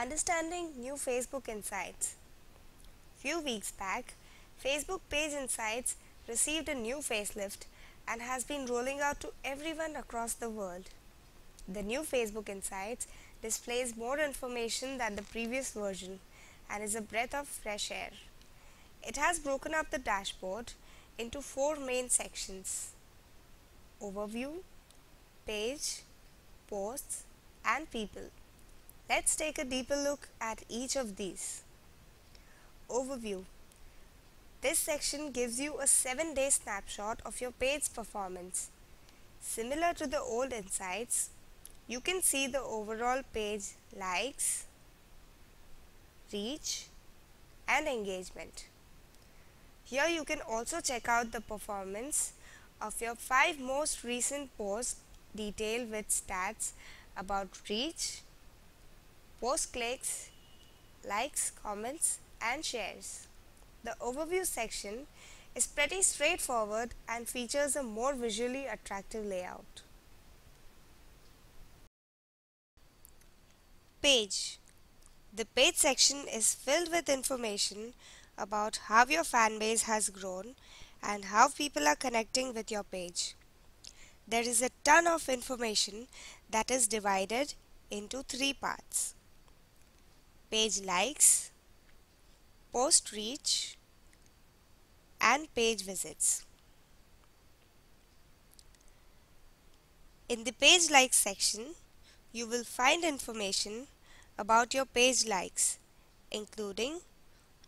Understanding new Facebook Insights. Few weeks back, Facebook Page Insights received a new facelift and has been rolling out to everyone across the world. The new Facebook Insights displays more information than the previous version and is a breath of fresh air. It has broken up the dashboard into four main sections Overview, Page, Posts, and People. Let's take a deeper look at each of these. Overview This section gives you a 7 day snapshot of your page performance. Similar to the old insights, you can see the overall page likes, reach, and engagement. Here you can also check out the performance of your 5 most recent posts detailed with stats about reach, post clicks, likes, comments and shares. The overview section is pretty straightforward and features a more visually attractive layout. Page The page section is filled with information about how your fan base has grown and how people are connecting with your page. There is a ton of information that is divided into three parts page likes, post reach, and page visits. In the page likes section, you will find information about your page likes, including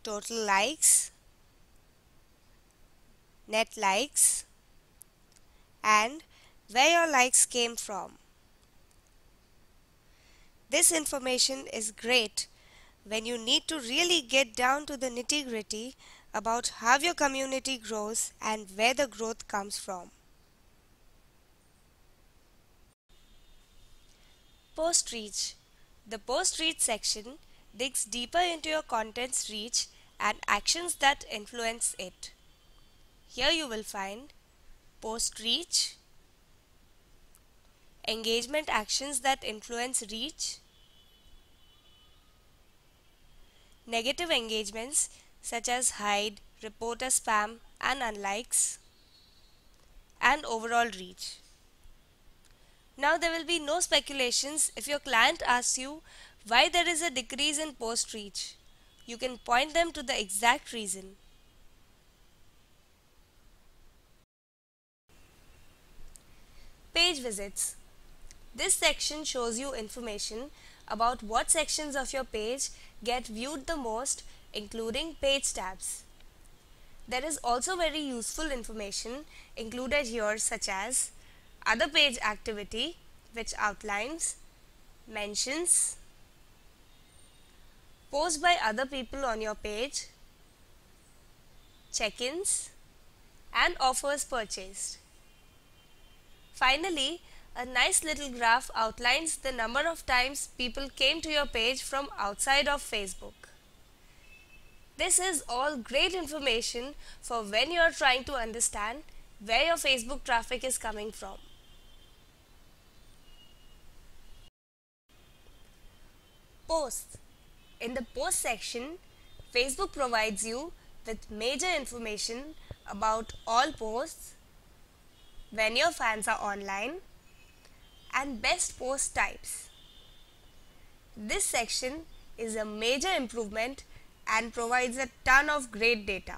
total likes, net likes, and where your likes came from. This information is great when you need to really get down to the nitty gritty about how your community grows and where the growth comes from. Post reach. The post reach section digs deeper into your content's reach and actions that influence it. Here you will find post reach, engagement actions that influence reach, Negative engagements such as hide, report as spam and unlikes and overall reach. Now there will be no speculations if your client asks you why there is a decrease in post reach. You can point them to the exact reason. Page visits. This section shows you information about what sections of your page get viewed the most including page tabs. There is also very useful information included here such as other page activity which outlines, mentions, posts by other people on your page, check-ins and offers purchased. Finally, a nice little graph outlines the number of times people came to your page from outside of Facebook. This is all great information for when you are trying to understand where your Facebook traffic is coming from. Posts In the post section, Facebook provides you with major information about all posts, when your fans are online, and best post types. This section is a major improvement and provides a ton of great data.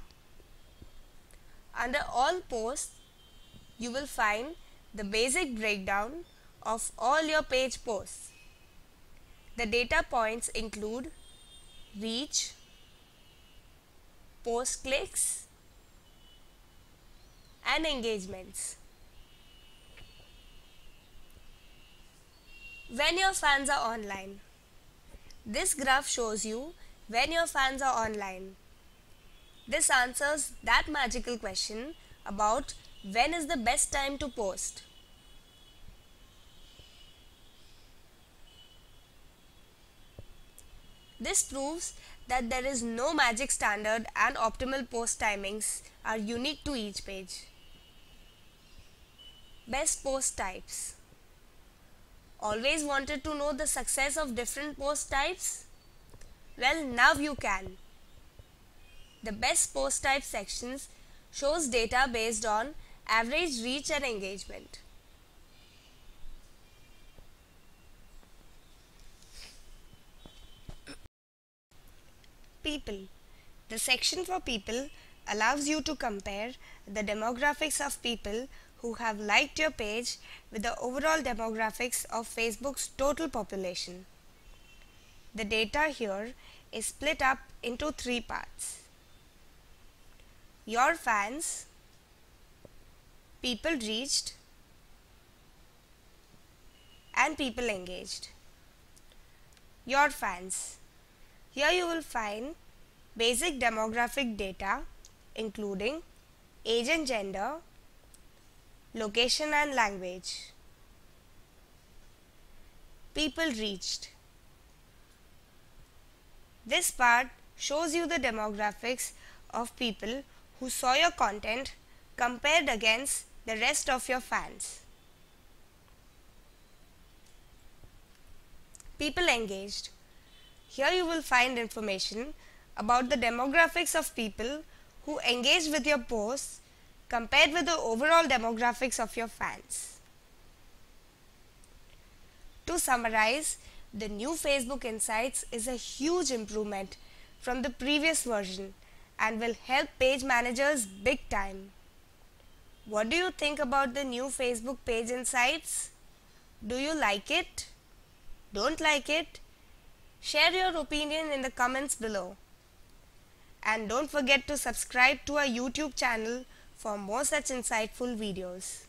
Under all posts, you will find the basic breakdown of all your page posts. The data points include reach, post clicks and engagements. When your fans are online. This graph shows you when your fans are online. This answers that magical question about when is the best time to post. This proves that there is no magic standard and optimal post timings are unique to each page. Best post types Always wanted to know the success of different post types? Well, now you can. The best post type sections shows data based on average reach and engagement. People. The section for people allows you to compare the demographics of people who have liked your page with the overall demographics of Facebook's total population. The data here is split up into three parts. Your fans, people reached and people engaged. Your fans. Here you will find basic demographic data including age and gender, location and language. People reached. This part shows you the demographics of people who saw your content compared against the rest of your fans. People engaged. Here you will find information about the demographics of people who engaged with your posts compared with the overall demographics of your fans. To summarize, the new Facebook Insights is a huge improvement from the previous version and will help page managers big time. What do you think about the new Facebook Page Insights? Do you like it? Don't like it? Share your opinion in the comments below. And don't forget to subscribe to our YouTube channel for more such insightful videos.